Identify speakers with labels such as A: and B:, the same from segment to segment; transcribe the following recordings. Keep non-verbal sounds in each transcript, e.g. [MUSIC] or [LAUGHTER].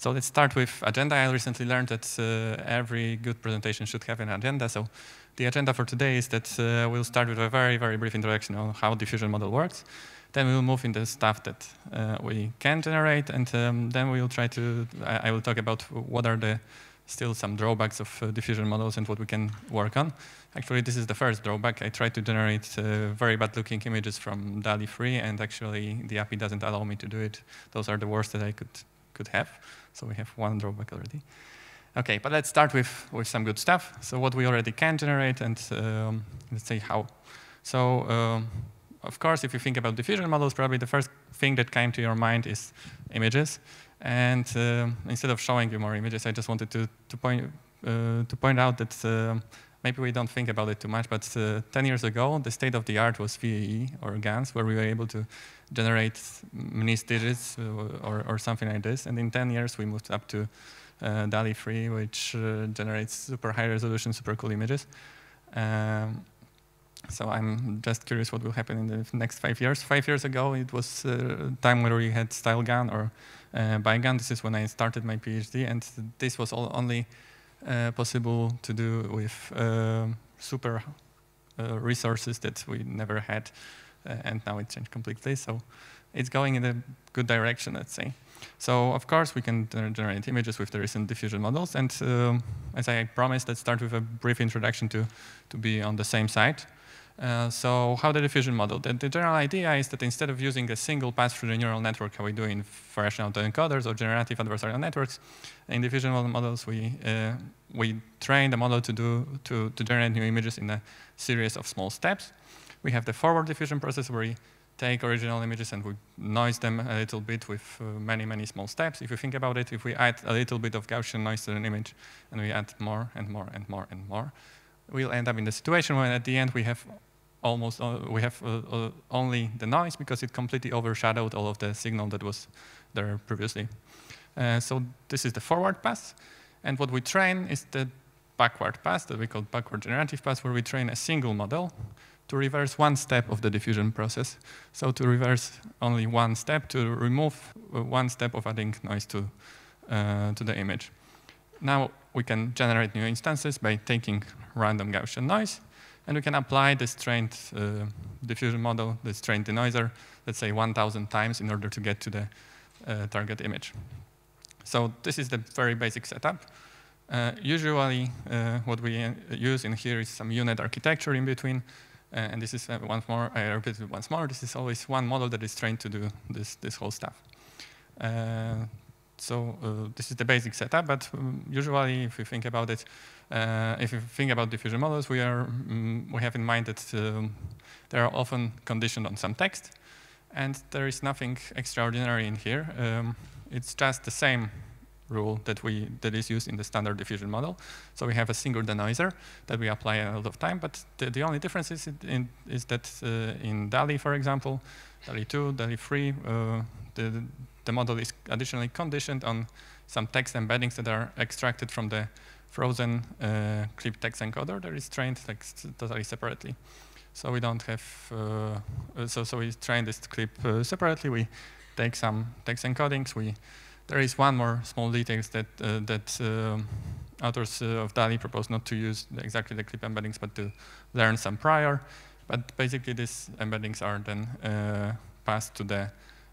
A: So let's start with agenda. I recently learned that uh, every good presentation should have an agenda. So the agenda for today is that uh, we'll start with a very, very brief introduction on how diffusion model works. Then we'll move into stuff that uh, we can generate, and um, then we'll try to, I, I, will talk about what are the still some drawbacks of uh, diffusion models and what we can work on. Actually, this is the first drawback. I tried to generate uh, very bad-looking images from DALL-E 3, and actually the API doesn't allow me to do it. Those are the worst that I could, could have. So we have one drawback already. OK, but let's start with, with some good stuff. So what we already can generate, and um, let's say how. So um, of course, if you think about diffusion models, probably the first thing that came to your mind is images. And uh, instead of showing you more images, I just wanted to, to, point, uh, to point out that uh, maybe we don't think about it too much, but uh, 10 years ago, the state of the art was VAE or GANs, where we were able to generate MNIST digits uh, or, or something like this. And in 10 years, we moved up to uh, DALL-E 3, which generates super high resolution, super cool images. Um, so I'm just curious what will happen in the next five years. Five years ago, it was a time where we had StyleGAN or uh, BigGAN. This is when I started my PhD, and this was all only uh, possible to do with uh, super uh, resources that we never had, uh, and now it changed completely. So it's going in a good direction, let's say. So of course, we can generate images with the recent diffusion models. And um, as I promised, let's start with a brief introduction to, to be on the same side. Uh, so how the diffusion model? The, the, general idea is that instead of using a single pass through the neural network, how we do in variational autoencoders or generative adversarial networks, in diffusion models, we, uh, we train the model to, do, to, to generate new images in a series of small steps. We have the forward diffusion process where we take original images and we noise them a little bit with uh, many, many small steps. If you think about it, if we add a little bit of Gaussian noise to an image and we add more and more and more and more, we'll end up in the situation where at the end we have almost uh, we have uh, uh, only the noise because it completely overshadowed all of the signal that was there previously. Uh, so this is the forward pass. And what we train is the backward pass that we call backward generative pass, where we train a single model to reverse one step of the diffusion process. So to reverse only one step, to remove uh, one step of adding noise to, uh, to the image. Now we can generate new instances by taking random Gaussian noise and we can apply this trained uh, diffusion model, this trained denoiser, let's say 1,000 times in order to get to the uh, target image. So this is the very basic setup. Uh, usually, uh, what we uh, use in here is some U-Net architecture in between. Uh, and this is once more, I repeat it once more, this is always one model that is trained to do this, this whole stuff. so this is the basic setup, but um, usually, if you think about it, uh, if you think about diffusion models, we, are, mm, we have in mind that um, they are often conditioned on some text, and there is nothing extraordinary in here. Um, it's just the same rule that we that is used in the standard diffusion model. So we have a single denoiser that we apply a lot of time, but the, the only difference is, in, is that uh, in DALL-E, for example, DALL-E 2, DALL-E 3, uh, the, the model is additionally conditioned on some text embeddings that are extracted from the frozen uh, clip text encoder that is trained like totally separately. So we don't have, uh, uh, so, so we train this clip uh, separately. We take some text encodings. We, there is one more small detail that, uh, that um, authors uh, of DALL-E propose not to use exactly the clip embeddings, but to learn some prior. But basically, these embeddings are then passed to the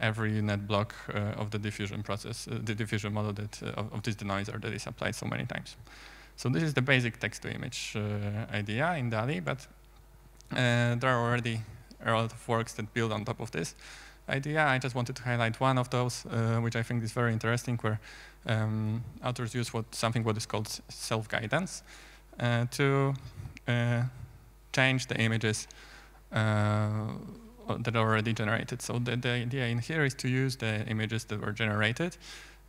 A: U-Net block uh, of the diffusion process, uh, the diffusion model that, uh, of, of, this denoiser that is applied so many times. So this is the basic text-to-image idea in DALL-E, but there are already a lot of works that build on top of this idea. I just wanted to highlight one of those, uh, which I think is very interesting, where um, authors use what, something what is called self-guidance uh, to uh, change the images uh, that are already generated. So the, the, idea in here is to use the images that were generated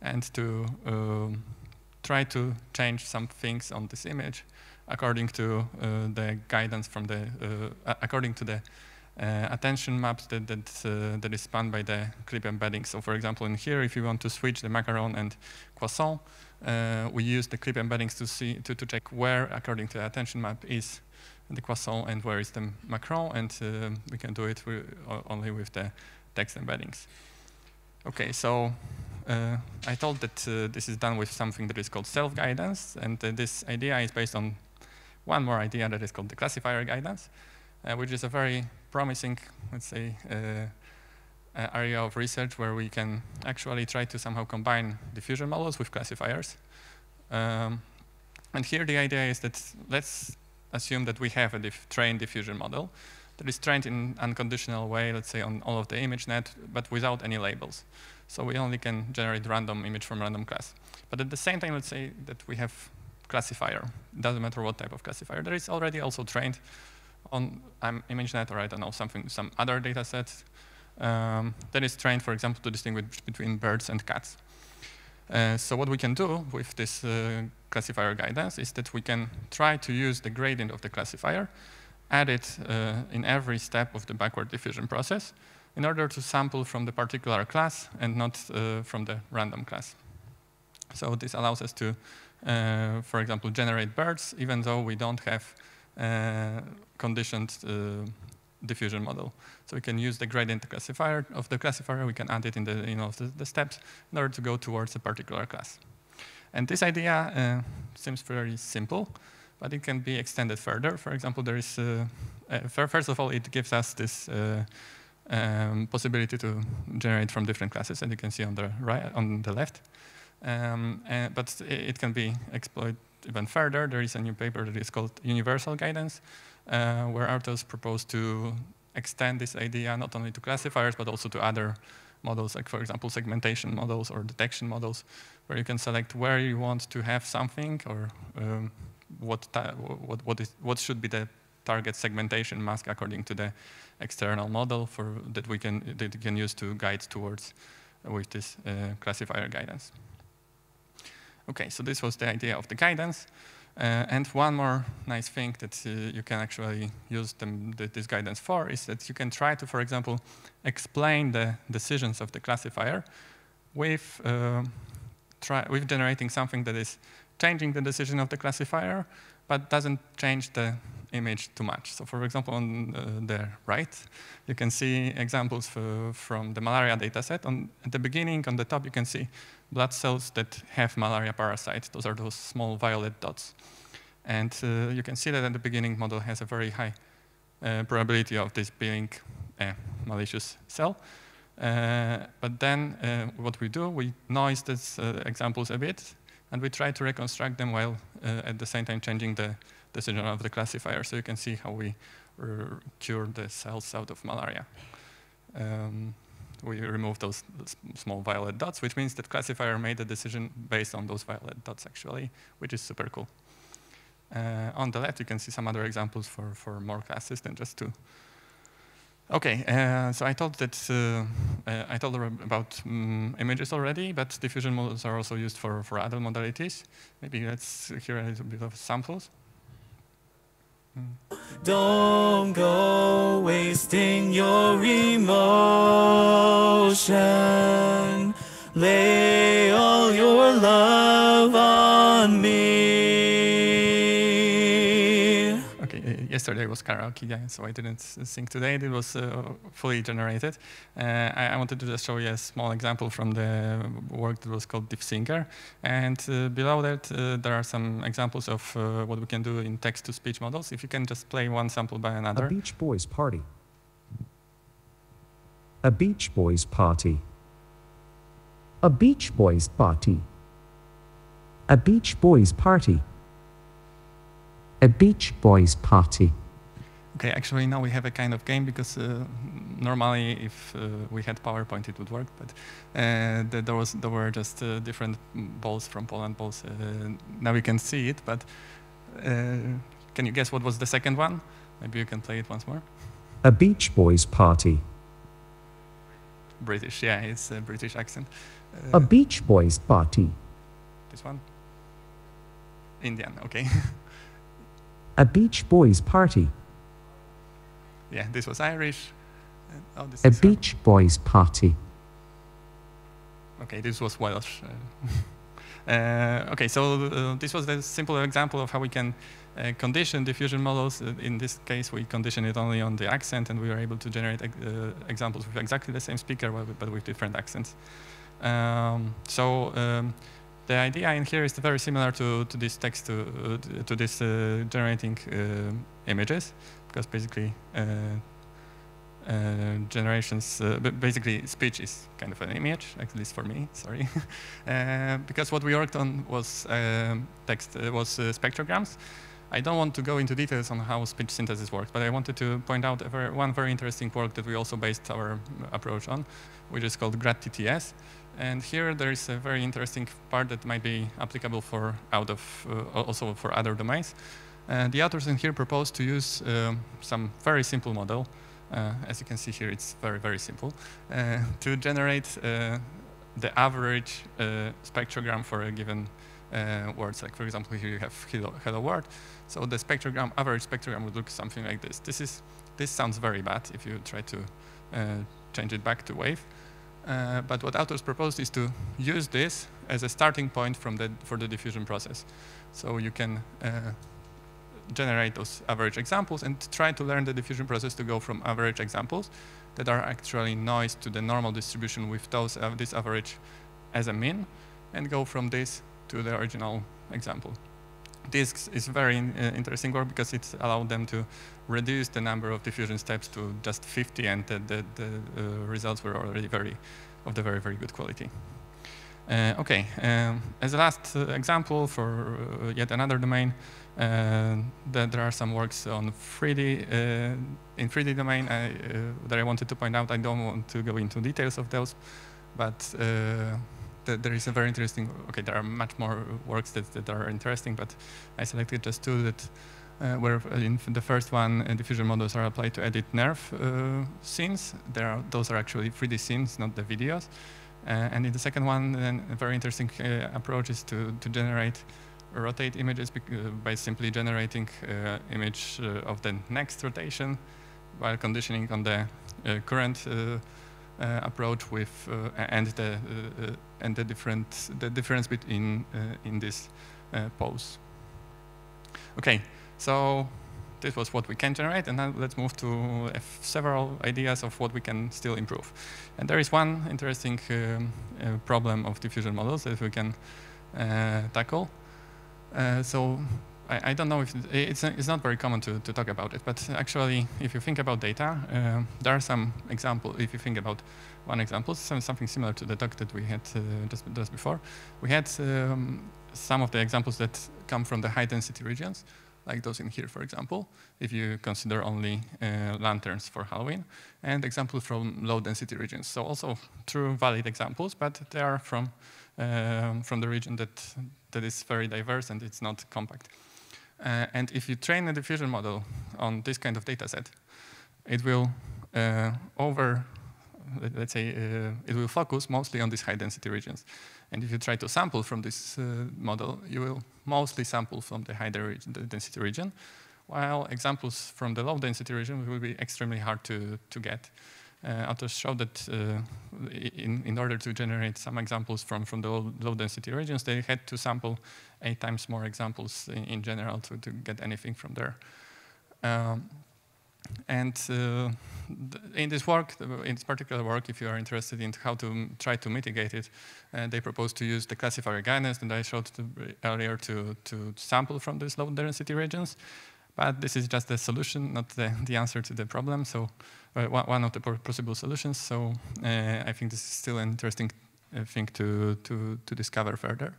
A: and to um, try to change some things on this image according to uh, the guidance from the, according to the attention maps that, that, uh, that is spanned by the clip embedding. So for example, in here, if you want to switch the macaron and croissant, uh, we use the clip embeddings to see to, to check where, according to the attention map, is the croissant and where is the macaron, and uh, we can do it only with the text embeddings. Okay, so uh, I told that uh, this is done with something that is called self-guidance, and uh, this idea is based on one more idea that is called the classifier guidance, uh, which is a very promising, let's say, uh, area of research where we can actually try to somehow combine diffusion models with classifiers. Um, and here the idea is that let's assume that we have a diff trained diffusion model that is trained in unconditional way, let's say on all of the ImageNet, but without any labels. So we only can generate random image from random class. But at the same time, let's say that we have classifier. Doesn't matter what type of classifier. There is already also trained on um, ImageNet or I don't know, something, some other data sets um, that is trained, for example, to distinguish between birds and cats. Uh, so what we can do with this uh, classifier guidance is that we can try to use the gradient of the classifier, add it uh, in every step of the backward diffusion process in order to sample from the particular class and not uh, from the random class. So this allows us to, uh, for example, generate birds even though we don't have uh, conditioned diffusion model. So we can use the gradient classifier of the classifier, we can add it in the, you know, the, the steps in order to go towards a particular class. And this idea uh, seems very simple, but it can be extended further. For example, there is, uh, uh, first of all, it gives us this uh, um, possibility to generate from different classes, and you can see on the right, on the left. Um, and, but it can be exploited even further. There is a new paper that is called Universal Guidance, uh, where Artos proposed to extend this idea not only to classifiers, but also to other models, like for example, segmentation models or detection models, where you can select where you want to have something or um, what, what, what, is, what should be the target segmentation mask according to the external model for, that we can, that we can use to guide towards with this uh, classifier guidance. Okay, so this was the idea of the guidance. Uh, and one more nice thing that uh, you can actually use them, the, this guidance for is that you can try to, for example, explain the decisions of the classifier with, uh, try, with generating something that is changing the decision of the classifier, but doesn't change the image too much. So for example, on uh, the right, you can see examples for, from the malaria dataset. On, at the beginning, on the top, you can see blood cells that have malaria parasites. Those are those small violet dots. And uh, you can see that at the beginning model has a very high uh, probability of this being a malicious cell. Uh, but then uh, what we do, we noise these uh, examples a bit, and we try to reconstruct them while at the same time changing the decision of the classifier. So you can see how we cure the cells out of malaria. Um, we remove those small violet dots, which means that classifier made a decision based on those violet dots, actually, which is super cool. Uh, on the left, you can see some other examples for, for more classes than just two. Okay, uh, so I told that uh, uh I told about um, images already, but diffusion models are also used for, for other modalities. Maybe let's hear a little bit of samples.
B: Don't go wasting your emotion. Lay all your love on me.
A: Yesterday was karaoke, yeah, so I didn't sing today. It was uh, fully generated. Uh, I, I, wanted to just show you a small example from the work that was called DeepSinger. And uh, below that, uh, there are some examples of uh, what we can do in text-to-speech models. If you can just play one sample by another.
C: A Beach Boys party. A Beach Boys party. A Beach Boys party. A Beach Boys party. A Beach Boys party.
A: Okay, actually now we have a kind of game because uh, normally if uh, we had PowerPoint it would work, but uh, there, was, there were just uh, different balls from Poland balls. Uh, now we can see it, but uh, can you guess what was the second one? Maybe you can play it once more.
C: A Beach Boys party.
A: British, yeah, it's a British accent.
C: a Beach Boys party.
A: This one? Indian, okay. [LAUGHS]
C: a Beach Boys party.
A: Yeah, this was Irish.
C: Oh, this a Beach Boys party.
A: Okay, this was Welsh. [LAUGHS] uh, okay, so uh, this was a simple example of how we can uh, condition diffusion models. Uh, in this case, we condition it only on the accent, and we were able to generate uh, examples with exactly the same speaker, but with different accents. Um, so um, the idea in here is very similar to, to this text to, uh, to this uh, generating uh, images, because basically uh, uh, generations, uh, basically speech is kind of an image, at least for me, [LAUGHS] sorry. because what we worked on was text, was spectrograms. I don't want to go into details on how speech synthesis works, but I wanted to point out very, one very interesting work that we also based our approach on, which is called GradTTS. And here there is a very interesting part that might be applicable for out of uh, also for other domains. And the authors in here propose to use um, some very simple model. Uh, as you can see here, it's very, very simple, uh, to generate uh, the average uh, spectrogram for a given uh, words. Like for example, here you have hello, hello world. So the spectrogram, average spectrogram would look something like this. This is this sounds very bad if you try to change it back to wave. Uh, but what authors proposed is to use this as a starting point from the, for the diffusion process. So you can uh, generate those average examples and try to learn the diffusion process to go from average examples that are actually noise to the normal distribution with those uh, this average as a mean and go from this to the original example. This is very uh, interesting work because it allowed them to reduce the number of diffusion steps to just 50 and the, the, the uh, results were already very of the very, very good quality. Uh, okay, um, as a last uh, example for uh, yet another domain, uh, that there are some works on 3D, uh, in 3D domain that I wanted to point out. I don't want to go into details of those, but there is a very interesting, okay, there are much more works that, that are interesting, but I selected just two that uh, where in the first one, uh, diffusion models are applied to edit NeRF uh, scenes. There are, those are actually 3D scenes, not the videos. Uh, and in the second one, then a very interesting uh, approach is to, to generate rotate images uh, by simply generating image of the next rotation while conditioning on the current approach with and the and the different the difference between in this pose. Okay, so this was what we can generate, and now let's move to several ideas of what we can still improve. And there is one interesting um, uh, problem of diffusion models that we can uh, tackle. Uh, so I, I, don't know if it's, it's not very common to, to talk about it, but actually, if you think about data, uh, there are some examples. If you think about one example, something similar to the talk that we had uh, just, just before, we had um, some of the examples that come from the high density regions like those in here, for example, if you consider only uh, lanterns for Halloween, and examples from low-density regions. So also true, valid examples, but they are from, um, from the region that, that is very diverse and it's not compact. Uh, and if you train a diffusion model on this kind of data set, it will uh, over, let's say, uh, it will focus mostly on these high-density regions. And if you try to sample from this uh, model, you will mostly sample from the high density region, while examples from the low density region will be extremely hard to, to get. Uh, authors show that uh, in, in order to generate some examples from, from the low, density regions, they had to sample eight times more examples in, in general to, to get anything from there. Um, and uh, in this work, in this particular work, if you are interested in how to try to mitigate it, uh, they propose to use the classifier guidance that I showed earlier to, to sample from these low density regions. But this is just the solution, not the, the answer to the problem. So one of the possible solutions. So uh, I think this is still an interesting uh, thing to, to, to discover further.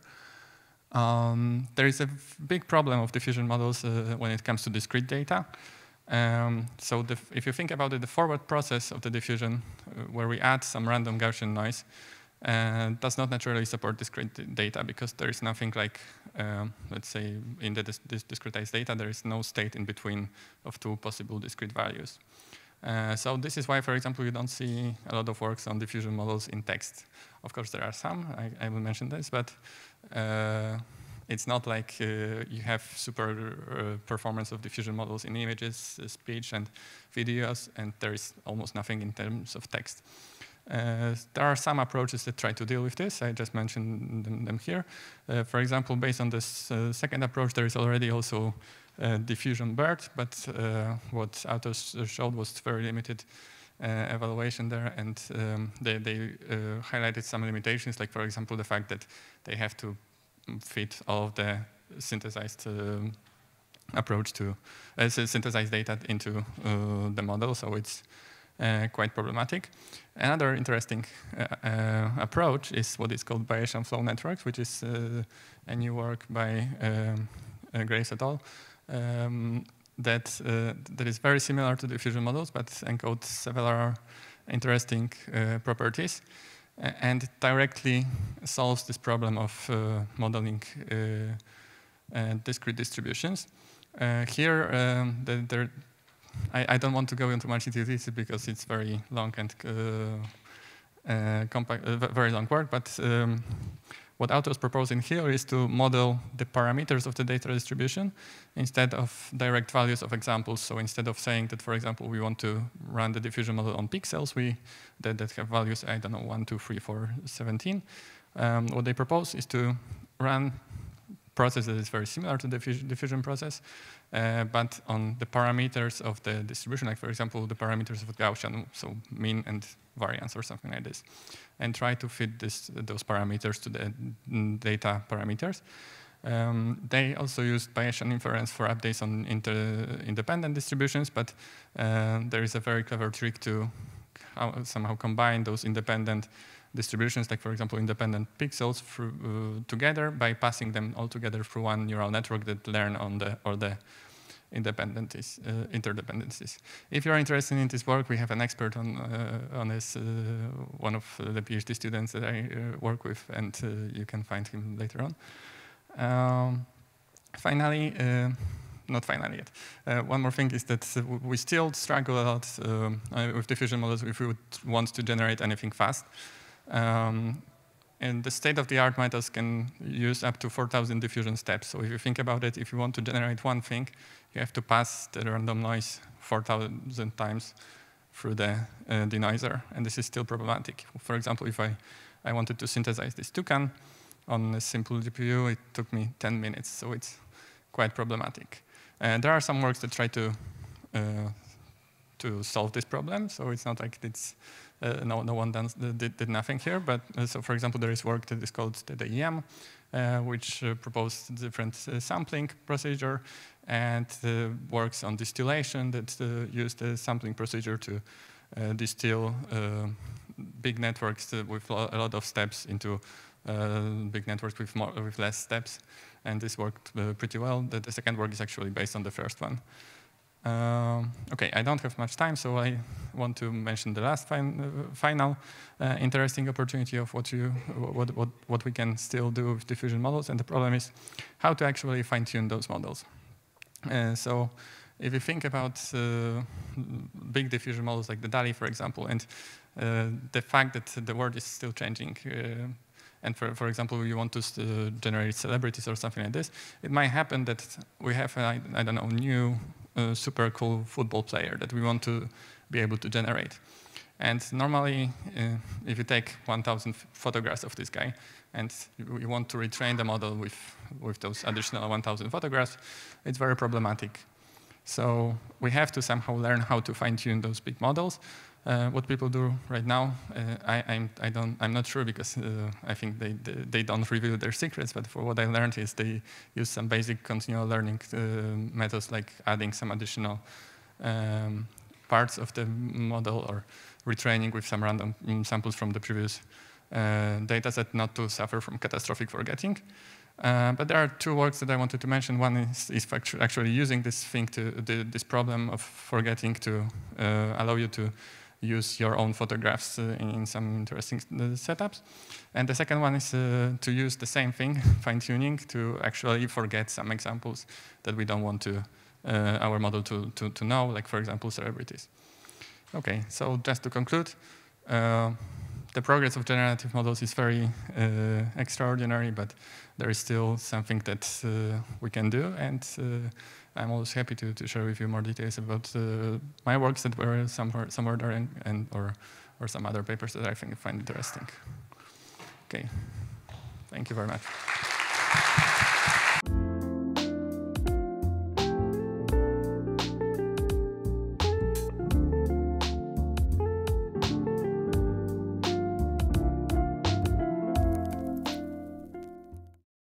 A: Um, there is a big problem of diffusion models uh, when it comes to discrete data. Um, so the, if you think about it, the forward process of the diffusion, uh, where we add some random Gaussian noise, uh, does not naturally support discrete data because there is nothing like, um, let's say, in the dis discretized data, there is no state in between of two possible discrete values. Uh, so this is why, for example, you don't see a lot of works on diffusion models in text. Of course, there are some, I, I will mention this, but uh, it's not like uh, you have super uh, performance of diffusion models in images, uh, speech, and videos, and there is almost nothing in terms of text. Uh, there are some approaches that try to deal with this. I just mentioned them, them here. Uh, for example, based on this uh, second approach, there is already also diffusion BERT, but what authors showed was very limited evaluation there, and um, they, they highlighted some limitations, like for example the fact that they have to fit all of the synthesized um, approach to uh, synthesize data into uh, the model, so it's uh, quite problematic. Another interesting approach is what is called Bayesian flow networks, which is a new work by um, Graves et al. Um, that uh, that is very similar to diffusion models, but encodes several interesting uh, properties, and directly solves this problem of uh, modeling discrete distributions. here, um, the, I, I, don't want to go into much this because it's very long and compact, very long work, but um, what Auto is proposing here is to model the parameters of the data distribution instead of direct values of examples. So instead of saying that, for example, we want to run the diffusion model on pixels we, that, that have values, I don't know, 1, 2, 3, 4, 17, um, what they propose is to run process that is very similar to the diffusion process, uh, but on the parameters of the distribution, like for example, the parameters of Gaussian, so mean and variance or something like this, and try to fit this, those parameters to the data parameters. Um, they also used Bayesian inference for updates on independent distributions, but uh, there is a very clever trick to somehow combine those independent distributions, like for example independent pixels through, uh, together by passing them all together through one neural network that learn on the or the independencies, uh, interdependencies. If you're interested in this work, we have an expert on uh, on this, uh, one of the PhD students that I uh, work with, and uh, you can find him later on. Um, finally, not finally yet. One more thing is that we still struggle a lot um, with diffusion models if we would want to generate anything fast. Um, and the state-of-the-art methods can use up to 4,000 diffusion steps. So if you think about it, if you want to generate one thing, you have to pass the random noise 4,000 times through the uh, denoiser, and this is still problematic. For example, if I, I wanted to synthesize this toucan on a simple GPU, it took me 10 minutes, so it's quite problematic. And there are some works that try to uh, to solve this problem, so it's not like it's uh, no, no one done, did, did, nothing here, but uh, so for example, there is work that is called the EM, uh, which uh, proposed different uh, sampling procedure and uh, works on distillation that use the sampling procedure to distill big networks with a lot of steps into big networks with, more, with less steps. And this worked pretty well. The, the second work is actually based on the first one. Um, okay, I don't have much time, so I want to mention the last fin uh, final uh, interesting opportunity of what you what, what what we can still do with diffusion models, and the problem is how to actually fine-tune those models. Uh, so, if you think about uh, big diffusion models like the DALL-E, for example, and uh, the fact that the world is still changing. Uh, and for, for example, you want to generate celebrities or something like this, it might happen that we have, I don't know, new a super cool football player that we want to be able to generate. And normally, uh, if you take 1,000 photographs of this guy and you want to retrain the model with, with those additional 1,000 photographs, it's very problematic. So we have to somehow learn how to fine-tune those big models. Uh, what people do right now, uh, I, I'm, I don't, I'm not sure because uh, I think they, they, they, don't reveal their secrets, but for what I learned is they use some basic continual learning uh, methods like adding some additional um, parts of the model or retraining with some random mm, samples from the previous uh, data set not to suffer from catastrophic forgetting. Uh, but there are two works that I wanted to mention. One is, is actually using this thing to the, this problem of forgetting to uh, allow you to use your own photographs uh, in, some interesting uh, setups. And the second one is uh, to use the same thing, [LAUGHS] fine-tuning, to actually forget some examples that we don't want to our model to, to, to know, like, for example, celebrities. OK, so just to conclude, the progress of generative models is very uh, extraordinary, but there is still something that uh, we can do. And uh, I'm always happy to, to share with you more details about uh, my works that were somewhere, somewhere there and, or, or some other papers that I think you find interesting. Okay, thank you very much.